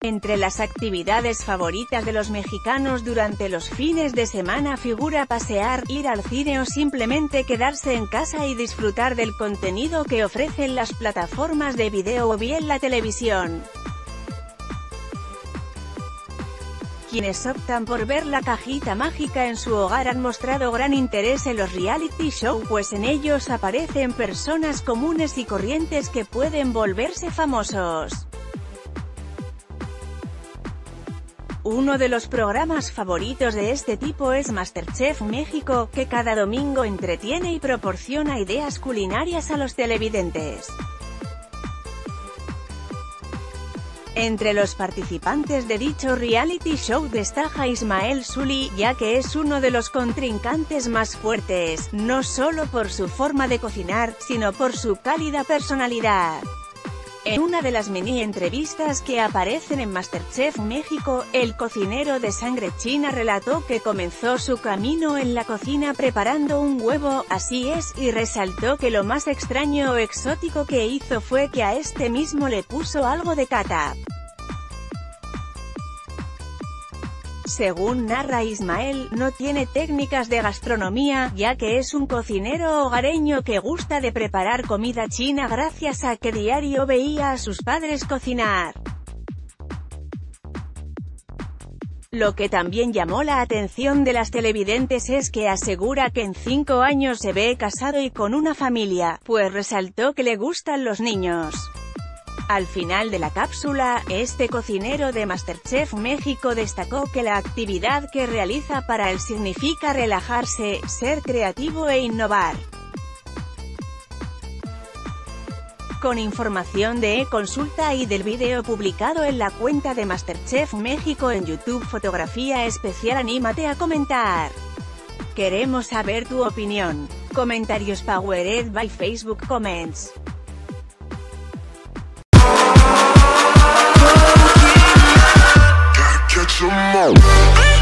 Entre las actividades favoritas de los mexicanos durante los fines de semana figura pasear, ir al cine o simplemente quedarse en casa y disfrutar del contenido que ofrecen las plataformas de video o bien la televisión. Quienes optan por ver la cajita mágica en su hogar han mostrado gran interés en los reality show, pues en ellos aparecen personas comunes y corrientes que pueden volverse famosos. Uno de los programas favoritos de este tipo es Masterchef México, que cada domingo entretiene y proporciona ideas culinarias a los televidentes. Entre los participantes de dicho reality show destaca Ismael Suli, ya que es uno de los contrincantes más fuertes, no solo por su forma de cocinar, sino por su cálida personalidad. En una de las mini entrevistas que aparecen en Masterchef México, el cocinero de sangre china relató que comenzó su camino en la cocina preparando un huevo, así es, y resaltó que lo más extraño o exótico que hizo fue que a este mismo le puso algo de cata. Según narra Ismael, no tiene técnicas de gastronomía, ya que es un cocinero hogareño que gusta de preparar comida china gracias a que diario veía a sus padres cocinar. Lo que también llamó la atención de las televidentes es que asegura que en cinco años se ve casado y con una familia, pues resaltó que le gustan los niños. Al final de la cápsula, este cocinero de Masterchef México destacó que la actividad que realiza para él significa relajarse, ser creativo e innovar. Con información de e-consulta y del vídeo publicado en la cuenta de Masterchef México en YouTube Fotografía especial Anímate a comentar. Queremos saber tu opinión. Comentarios Powered by Facebook Comments. more.